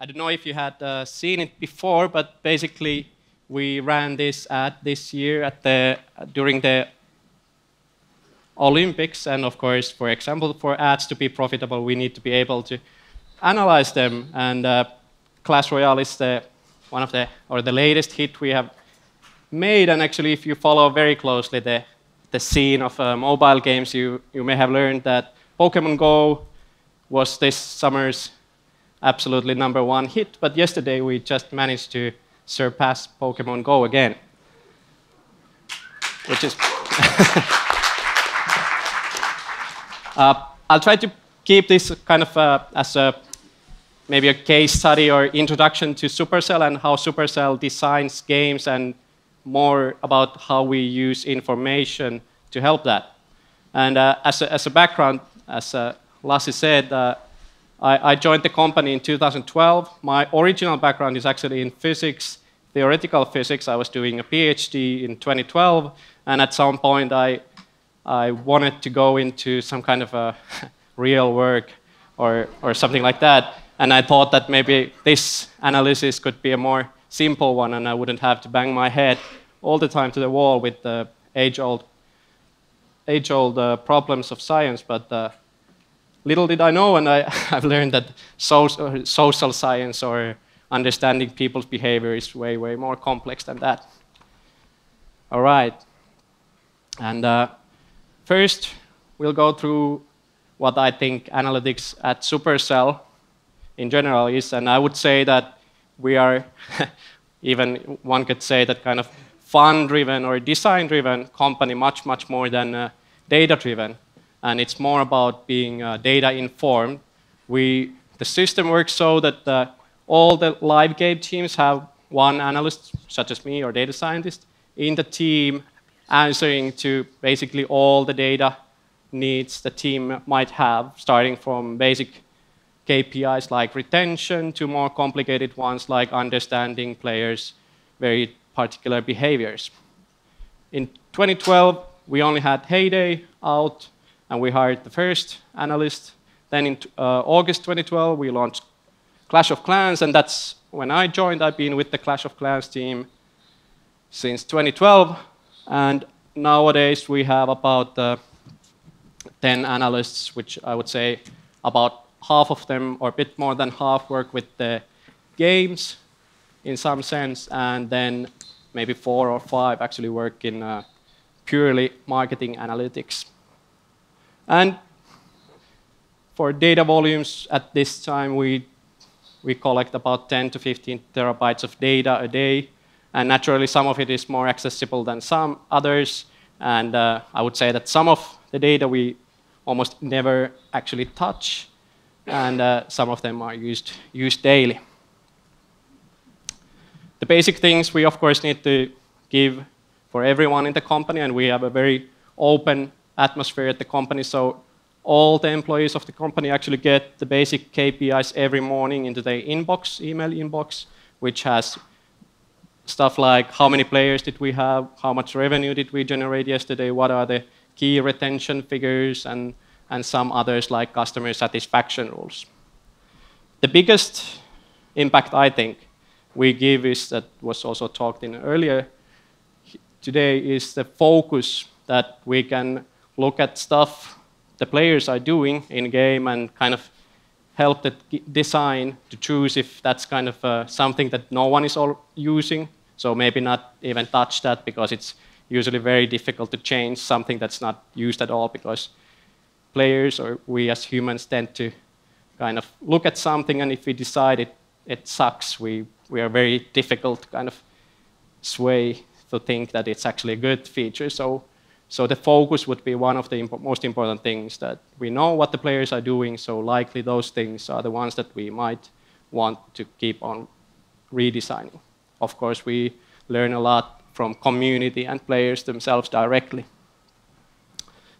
I don't know if you had uh, seen it before, but basically we ran this ad this year at the during the Olympics, and of course, for example, for ads to be profitable, we need to be able to analyze them. And uh, Clash Royale is the one of the or the latest hit we have made. And actually, if you follow very closely the the scene of uh, mobile games, you you may have learned that Pokemon Go was this summer's absolutely number one hit. But yesterday, we just managed to surpass Pokemon Go again, which is. uh, I'll try to keep this kind of uh, as a maybe a case study or introduction to Supercell and how Supercell designs games and more about how we use information to help that. And uh, as, a, as a background, as uh, Lassi said, uh, I, I, joined the company in 2012. My original background is actually in physics, theoretical physics. I was doing a PhD in 2012, and at some point I, I wanted to go into some kind of a real work or, or something like that. And I thought that maybe this analysis could be a more simple one, and I wouldn't have to bang my head all the time to the wall with the age-old age-old uh, problems of science. But uh, little did I know, and I, have learned that social, social science or understanding people's behavior is way, way more complex than that. All right. And uh, first, we'll go through what I think analytics at Supercell in general is, and I would say that we are, even one could say that kind of fun-driven or design-driven company much, much more than uh, data-driven and it's more about being uh, data informed. We, the system works so that uh, all the live game teams have one analyst, such as me or data scientist, in the team answering to basically all the data needs the team might have, starting from basic KPIs like retention to more complicated ones like understanding players' very particular behaviors. In 2012, we only had Hay Day out, and we hired the first analyst. Then in uh, August 2012, we launched Clash of Clans, and that's when I joined. I've been with the Clash of Clans team since 2012, and nowadays we have about uh, 10 analysts, which I would say about half of them, or a bit more than half, work with the games in some sense, and then maybe four or five actually work in uh, purely marketing analytics. And for data volumes at this time, we, we collect about 10 to 15 terabytes of data a day. And naturally, some of it is more accessible than some others. And uh, I would say that some of the data we almost never actually touch, and uh, some of them are used, used daily. The basic things we, of course, need to give for everyone in the company, and we have a very open atmosphere at the company. So all the employees of the company actually get the basic KPIs every morning into their inbox, email inbox, which has stuff like how many players did we have, how much revenue did we generate yesterday, what are the key retention figures, and, and some others like customer satisfaction rules. The biggest impact, I think, we give is that was also talked in earlier today is the focus that we can look at stuff the players are doing in game and kind of help the design to choose if that's kind of uh, something that no one is all using. So maybe not even touch that because it's usually very difficult to change something that's not used at all because players or we as humans tend to kind of look at something and if we decide it, it sucks, we, we are very difficult to kind of sway to think that it's actually a good feature. So so the focus would be one of the most important things that we know what the players are doing, so likely those things are the ones that we might want to keep on redesigning. Of course, we learn a lot from community and players themselves directly.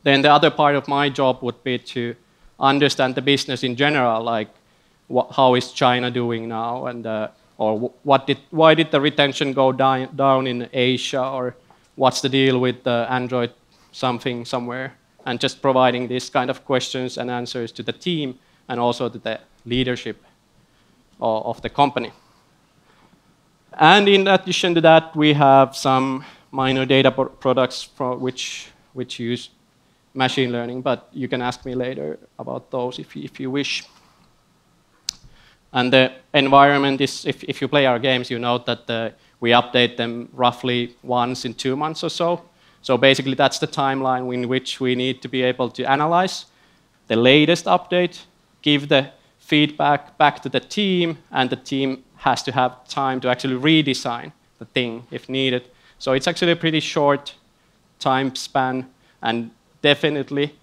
Then the other part of my job would be to understand the business in general, like how is China doing now, and uh, or what did, why did the retention go down, down in Asia, or what's the deal with the Android something somewhere, and just providing these kind of questions and answers to the team and also to the leadership. of the company. And in addition to that, we have some minor data products which, which use machine learning, but you can ask me later about those if, if you wish. And the environment is, if, if you play our games, you know that the, we update them roughly once in two months or so. So basically, that's the timeline in which we need to be able to analyze the latest update, give the feedback back to the team, and the team has to have time to actually redesign the thing if needed. So it's actually a pretty short time span and definitely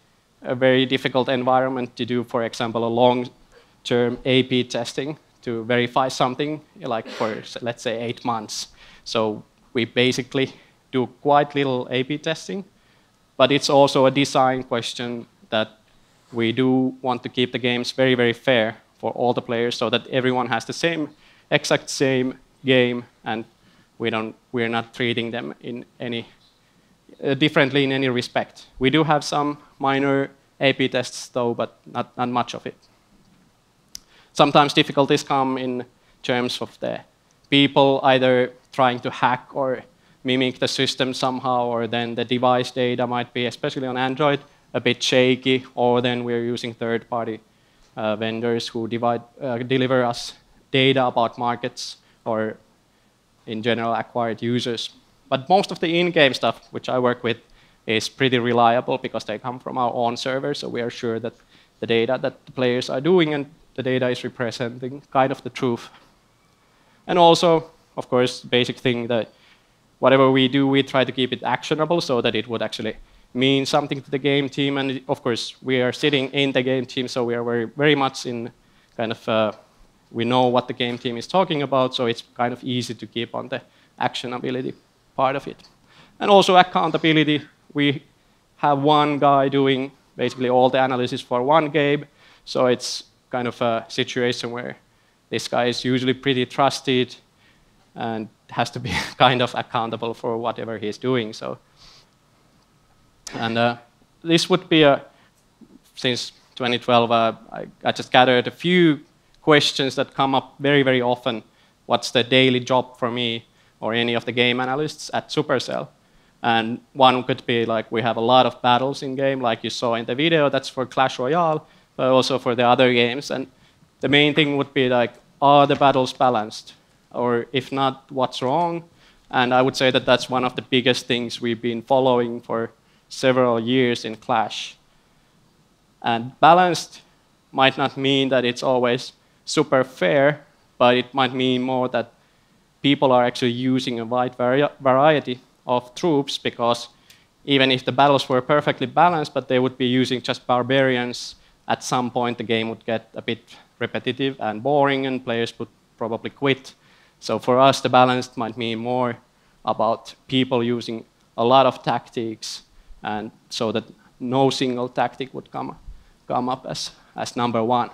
a very difficult environment to do, for example, a long-term A-B testing to verify something like for, let's say, eight months. So we basically do quite little A-B testing, but it's also a design question that we do want to keep the games very, very fair for all the players so that everyone has the same, exact same game and we don't, we're not treating them in any uh, differently in any respect. We do have some minor A-B tests though, but not, not much of it. Sometimes difficulties come in terms of the people either trying to hack or mimic the system somehow, or then the device data might be, especially on Android, a bit shaky, or then we're using third-party uh, vendors who divide, uh, deliver us data about markets or in general acquired users. But most of the in-game stuff, which I work with, is pretty reliable because they come from our own server, so we are sure that the data that the players are doing and the data is representing kind of the truth. And also, of course, basic thing that whatever we do, we try to keep it actionable so that it would actually mean something to the game team. And of course, we are sitting in the game team, so we are very, very much in kind of, uh, we know what the game team is talking about, so it's kind of easy to keep on the actionability part of it. And also accountability. We have one guy doing basically all the analysis for one game, so it's kind of a situation where this guy is usually pretty trusted and has to be kind of accountable for whatever he's doing. So, and uh, this would be a since 2012, uh, I, I, just gathered a few questions that come up very, very often. What's the daily job for me or any of the game analysts at Supercell? And one could be like we have a lot of battles in game, like you saw in the video. That's for Clash Royale, but also for the other games. And the main thing would be like, are the battles balanced? Or if not, what's wrong? And I would say that that's one of the biggest things we've been following for several years in Clash. And balanced might not mean that it's always super fair, but it might mean more that people are actually using a wide vari variety of troops because even if the battles were perfectly balanced, but they would be using just barbarians, at some point the game would get a bit repetitive and boring and players would probably quit. So for us, the balance might mean more about people using a lot of tactics and so that no single tactic would come, come up as, as number one.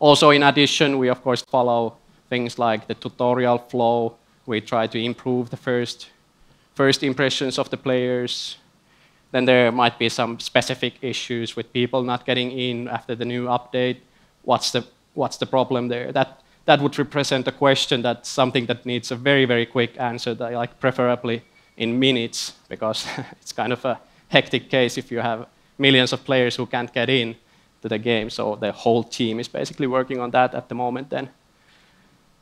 Also, in addition, we of course follow things like the tutorial flow. We try to improve the first, first impressions of the players. Then there might be some specific issues with people not getting in after the new update. What's the, what's the problem there? That, that would represent a question that's something that needs a very, very quick answer, that, like preferably in minutes, because it's kind of a hectic case if you have millions of players who can't get in to the game. So the whole team is basically working on that at the moment then.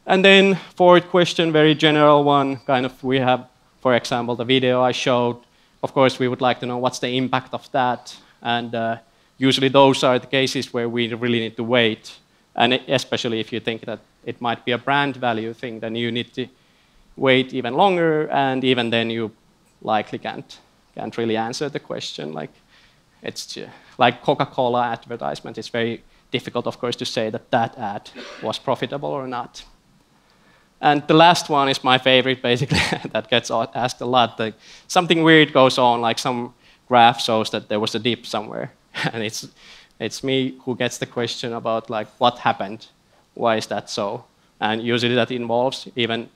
And then fourth question, very general one, kind of we have, for example, the video I showed. Of course, we would like to know what's the impact of that. And uh, usually those are the cases where we really need to wait. And especially if you think that it might be a brand value thing, then you need to wait even longer, and even then you likely can't, can't really answer the question. Like, it's like Coca-Cola advertisement. It's very difficult, of course, to say that that ad was profitable or not. And the last one is my favorite, basically, that gets asked a lot. Like, something weird goes on, like some graph shows that there was a dip somewhere. and it's, it's me who gets the question about like, what happened why is that so? And usually that involves even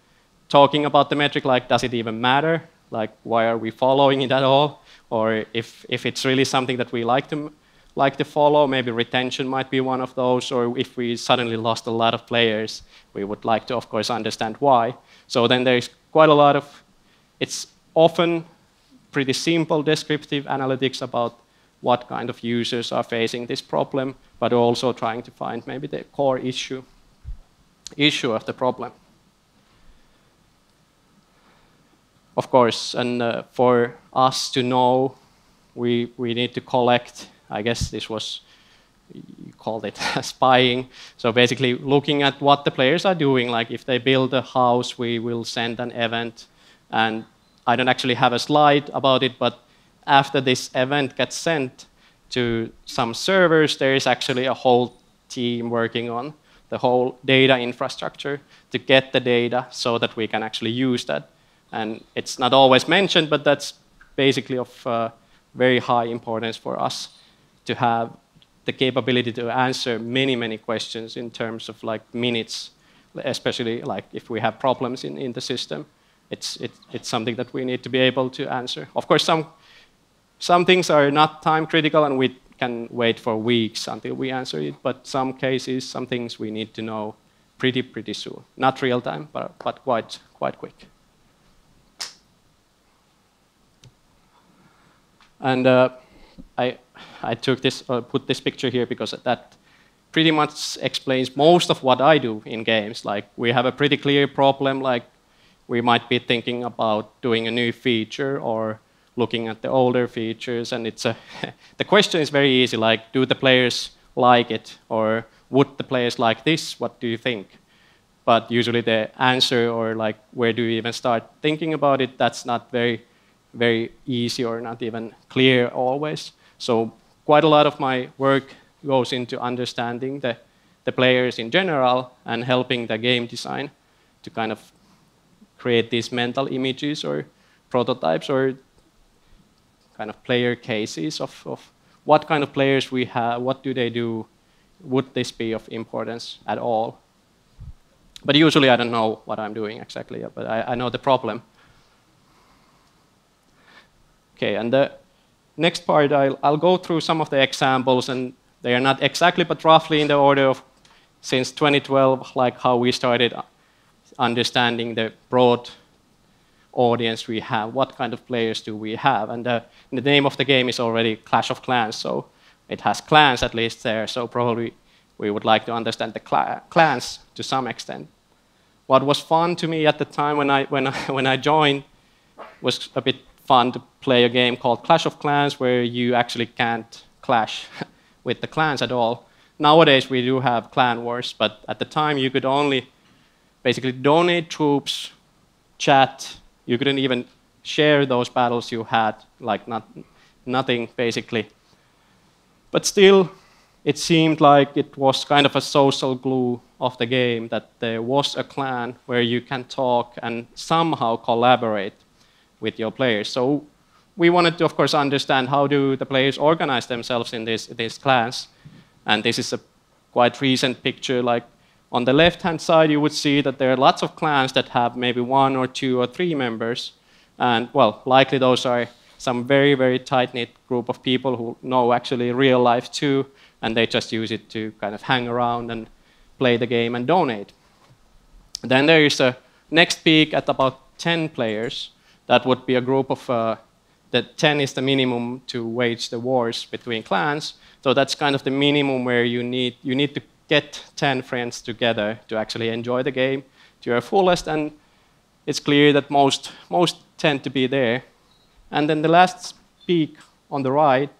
talking about the metric, like does it even matter? Like why are we following it at all? Or if, if it's really something that we like to, like to follow. Maybe retention might be one of those, or if we suddenly lost a lot of players, we would like to, of course, understand why. So then there's quite a lot of, it's often pretty simple descriptive analytics about what kind of users are facing this problem, but also trying to find maybe the core issue, issue of the problem. Of course, and uh, for us to know, we, we need to collect I guess this was, you called it spying. So basically looking at what the players are doing, like if they build a house, we will send an event. And I don't actually have a slide about it, but after this event gets sent to some servers, there is actually a whole team working on the whole data infrastructure to get the data so that we can actually use that. And it's not always mentioned, but that's basically of uh, very high importance for us to have the capability to answer many, many questions in terms of like minutes, especially like if we have problems in, in the system. It's, it, it's something that we need to be able to answer. Of course, some, some things are not time critical and we can wait for weeks until we answer it, but some cases, some things we need to know pretty, pretty soon. Not real time, but, but quite, quite quick. And uh, I, I took this, uh, put this picture here because that pretty much explains most of what I do in games. Like we have a pretty clear problem, like we might be thinking about doing a new feature or looking at the older features, and it's a the question is very easy. Like, do the players like it, or would the players like this? What do you think? But usually the answer, or like where do you even start thinking about it? That's not very very easy or not even clear always. So quite a lot of my work goes into understanding the, the players in general and helping the game design to kind of create these mental images or prototypes or kind of player cases of, of what kind of players we have, what do they do, would this be of importance at all? But usually I don't know what I'm doing exactly, uh, but I, I know the problem. Okay, and the next part, I'll, I'll go through some of the examples, and they are not exactly, but roughly in the order of since 2012, like how we started understanding the broad audience we have, what kind of players do we have. And the, the name of the game is already Clash of Clans, so it has clans at least there, so probably we would like to understand the cl clans to some extent. What was fun to me at the time when I, when I, when I joined was a bit fun to play a game called Clash of Clans where you actually can't clash with the clans at all. Nowadays we do have clan wars, but at the time you could only basically donate troops, chat. You couldn't even share those battles you had, like not, nothing basically. But still, it seemed like it was kind of a social glue of the game that there was a clan where you can talk and somehow collaborate with your players. So we wanted to, of course, understand how do the players organize themselves in this, this class. And this is a quite recent picture. Like on the left-hand side, you would see that there are lots of clans that have maybe one or two or three members. And, well, likely those are some very, very tight-knit group of people who know actually real life too, and they just use it to kind of hang around and play the game and donate. Then there is a next peak at about 10 players, that would be a group of, uh, that 10 is the minimum to wage the wars between clans. So that's kind of the minimum where you need, you need to get 10 friends together to actually enjoy the game to your fullest. And it's clear that most, most tend to be there. And then the last peak on the right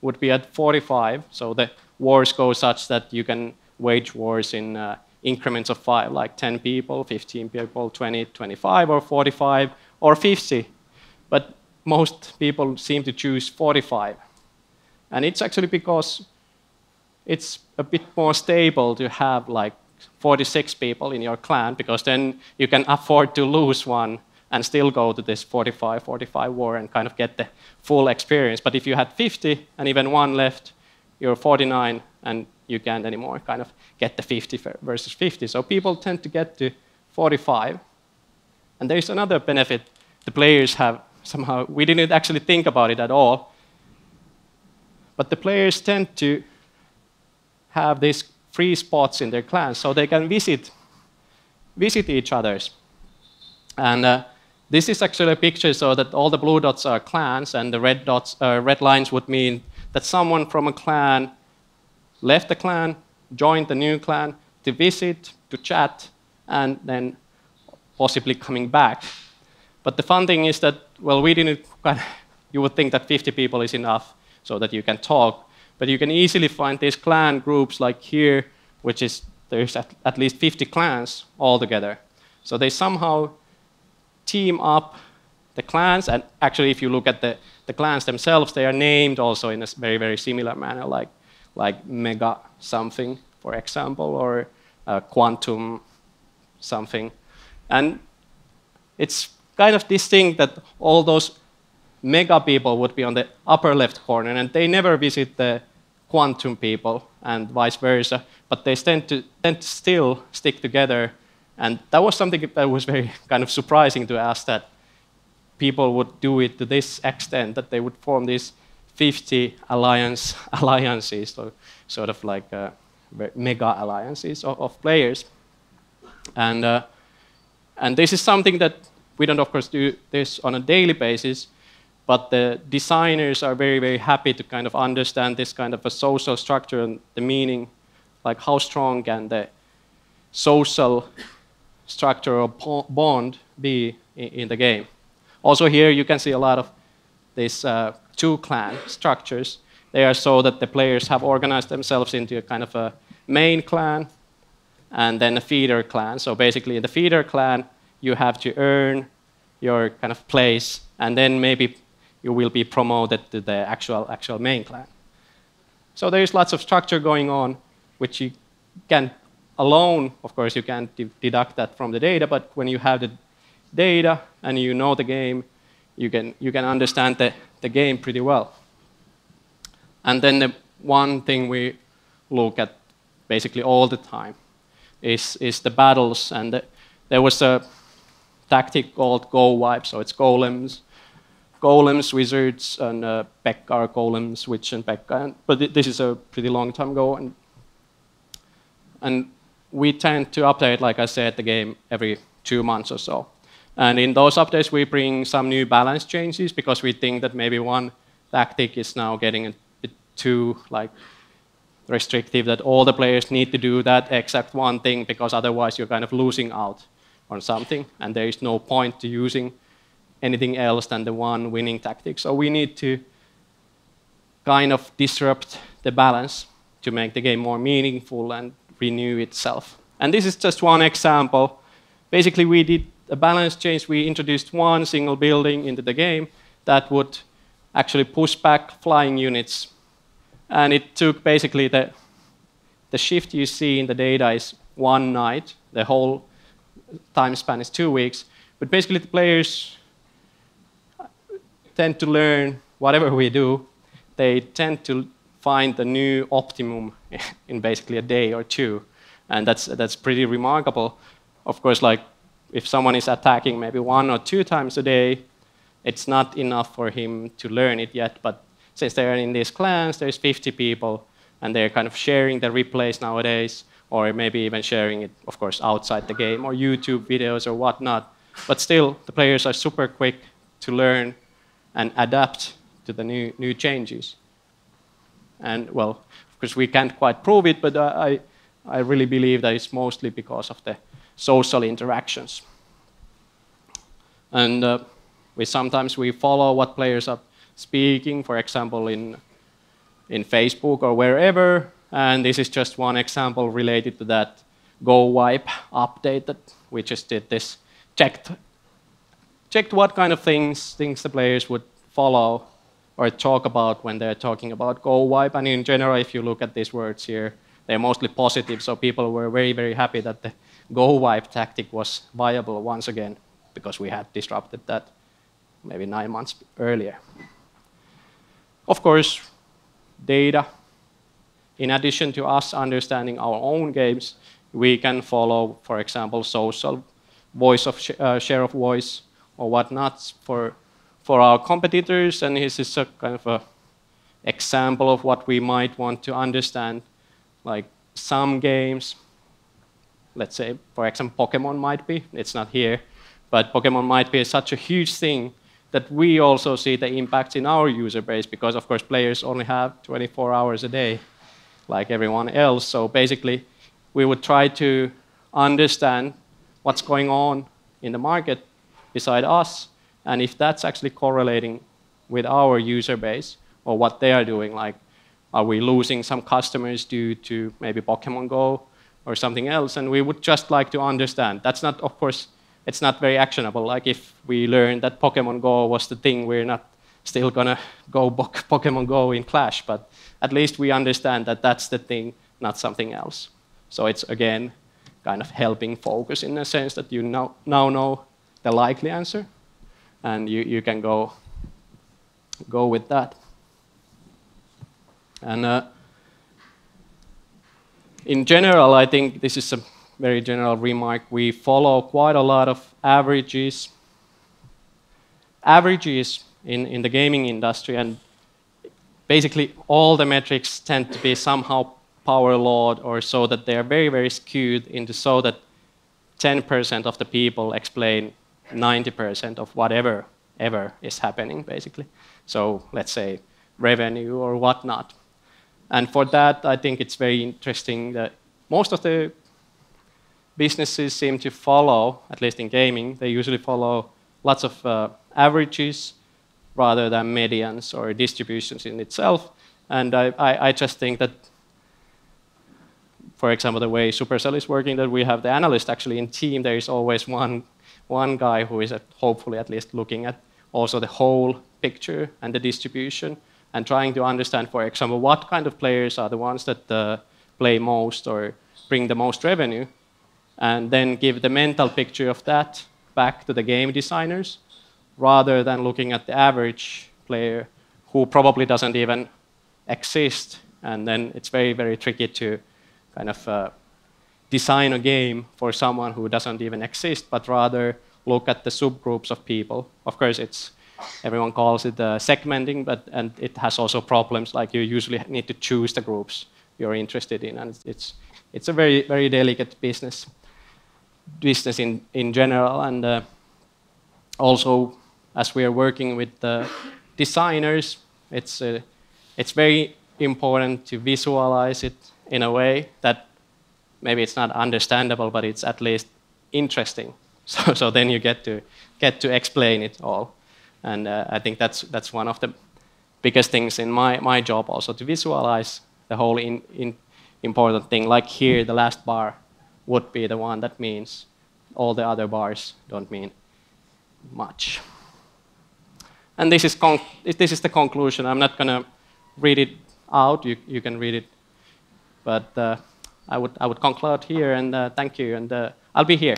would be at 45. So the wars go such that you can wage wars in uh, increments of five, like 10 people, 15 people, 20, 25, or 45, or 50, but most people seem to choose 45. And it's actually because it's a bit more stable to have like 46 people in your clan, because then you can afford to lose one and still go to this 45 45 war and kind of get the full experience. But if you had 50 and even one left, you're 49 and you can't anymore kind of get the 50 versus 50. So people tend to get to 45 and there's another benefit the players have somehow, we didn't actually think about it at all. But the players tend to have these free spots in their clans so they can visit, visit each other's. And uh, this is actually a picture so that all the blue dots are clans and the red, dots, uh, red lines would mean that someone from a clan left the clan, joined the new clan to visit, to chat, and then possibly coming back. But the fun thing is that, well, we didn't, you would think that 50 people is enough so that you can talk, but you can easily find these clan groups like here, which is, there's at, at least 50 clans altogether. So they somehow team up the clans, and actually, if you look at the, the clans themselves, they are named also in a very, very similar manner, like, like Mega something, for example, or uh, Quantum something. And it's kind of this thing that all those mega people would be on the upper left corner, and they never visit the quantum people, and vice versa, but they tend to, tend to still stick together. And that was something that was very kind of surprising to us that people would do it to this extent, that they would form these 50 alliance, alliances, so sort of like uh, mega alliances of, of players. And, uh, and this is something that we don't, of course, do this on a daily basis, but the designers are very, very happy to kind of understand this kind of a social structure and the meaning, like how strong can the social structure or bond be in, the game. Also here you can see a lot of these uh, two clan structures. They are so that the players have organized themselves into a kind of a main clan and then a feeder clan. So basically in the feeder clan, you have to earn your kind of place, and then maybe you will be promoted to the actual, actual main clan. So there's lots of structure going on, which you can alone, of course, you can't de deduct that from the data, but when you have the data and you know the game, you can, you can understand the, the game pretty well. And then the one thing we look at basically all the time is, is the battles. And the, there was a tactic called Go Wipe, so it's golems, golems, wizards, and uh, Pekka, golems, witch, and Pekka. And, but th this is a pretty long time ago, and, and we tend to update, like I said, the game every two months or so. And in those updates, we bring some new balance changes because we think that maybe one tactic is now getting a bit too like restrictive that all the players need to do that exact one thing because otherwise you're kind of losing out on something and there is no point to using anything else than the one winning tactic. So we need to kind of disrupt the balance to make the game more meaningful and renew itself. And this is just one example. Basically, we did a balance change. We introduced one single building into the game that would actually push back flying units. And it took basically the, the shift you see in the data is one night. The whole time span is two weeks. But basically, the players tend to learn whatever we do, they tend to find the new optimum in basically a day or two. And that's, that's pretty remarkable. Of course, like if someone is attacking maybe one or two times a day, it's not enough for him to learn it yet. But since they're in these clans, there's 50 people, and they're kind of sharing the replays nowadays, or maybe even sharing it, of course, outside the game, or YouTube videos or whatnot. But still, the players are super quick to learn and adapt to the new, new changes. And well, of course, we can't quite prove it, but I, I really believe that it's mostly because of the social interactions. And uh, we sometimes we follow what players are speaking, for example, in, in Facebook or wherever. And this is just one example related to that Go Wipe update that we just did this. Checked checked what kind of things, things the players would follow or talk about when they're talking about Go Wipe. And in general, if you look at these words here, they're mostly positive. So people were very, very happy that the Go Wipe tactic was viable once again because we had disrupted that maybe nine months earlier. Of course, data. In addition to us understanding our own games, we can follow, for example, social voice of sh uh, share of voice or whatnot for, for our competitors. And this is a kind of a example of what we might want to understand, like some games, let's say, for example, Pokemon might be, it's not here, but Pokemon might be such a huge thing that we also see the impact in our user base because, of course, players only have 24 hours a day, like everyone else. So basically, we would try to understand what's going on in the market beside us, and if that's actually correlating with our user base or what they are doing, like are we losing some customers due to maybe Pokemon Go or something else? And we would just like to understand. That's not, of course, it's not very actionable. Like if we learn that Pokemon Go was the thing, we're not still gonna go Pokemon Go in Clash, but at least we understand that that's the thing, not something else. So it's again kind of helping focus in a sense that you now, now know the likely answer, and you, you can go go with that. And uh, in general, I think this is a very general remark. We follow quite a lot of averages, averages in, in the gaming industry, and basically all the metrics tend to be somehow power law or so that they are very, very skewed into so that 10% of the people explain 90% of whatever ever is happening, basically. So let's say revenue or whatnot. And for that, I think it's very interesting that most of the businesses seem to follow, at least in gaming, they usually follow lots of uh, averages rather than medians or distributions in itself. And I, I, I, just think that, for example, the way Supercell is working, that we have the analyst actually in team, there is always one, one guy who is at, hopefully at least looking at also the whole picture and the distribution and trying to understand, for example, what kind of players are the ones that uh, play most or bring the most revenue and then give the mental picture of that back to the game designers rather than looking at the average player who probably doesn't even exist. And then it's very, very tricky to kind of uh, design a game for someone who doesn't even exist, but rather look at the subgroups of people. Of course, it's everyone calls it uh, segmenting, but and it has also problems like you usually need to choose the groups you're interested in, and it's it's, a very very delicate business business in, in general. And uh, also, as we are working with the designers, it's, uh, it's very important to visualize it in a way that maybe it's not understandable, but it's at least interesting. So, so then you get to, get to explain it all. And uh, I think that's, that's one of the biggest things in my, my job also to visualize the whole in, in important thing. Like here, the last bar, would be the one that means all the other bars don't mean much. And this is, this is the conclusion. I'm not going to read it out. You, you can read it. But uh, I, would, I would conclude here, and uh, thank you. And uh, I'll be here.